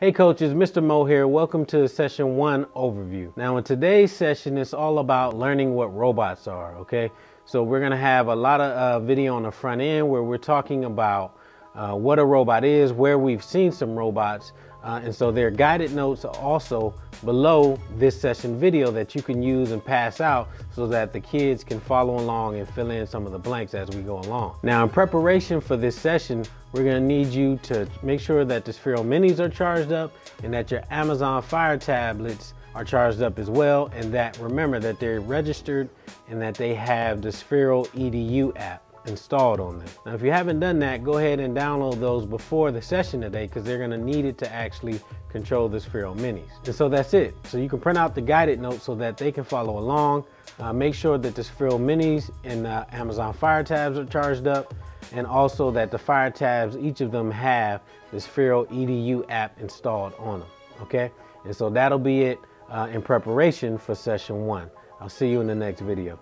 Hey coaches, Mr. Mo here. Welcome to session one overview. Now in today's session, it's all about learning what robots are, okay? So we're gonna have a lot of uh, video on the front end where we're talking about uh, what a robot is, where we've seen some robots, uh, and so there are guided notes are also below this session video that you can use and pass out so that the kids can follow along and fill in some of the blanks as we go along. Now in preparation for this session, we're gonna need you to make sure that the Sphero Minis are charged up and that your Amazon Fire tablets are charged up as well and that remember that they're registered and that they have the Sphero EDU app installed on them. Now, if you haven't done that, go ahead and download those before the session today because they're going to need it to actually control the Sphero Minis. And so that's it. So you can print out the guided notes so that they can follow along. Uh, make sure that the Sphero Minis and uh, Amazon Fire Tabs are charged up and also that the Fire Tabs, each of them have the Sphero EDU app installed on them, okay? And so that'll be it uh, in preparation for session one. I'll see you in the next video.